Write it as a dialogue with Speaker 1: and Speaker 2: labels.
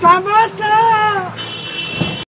Speaker 1: ¡Samantha!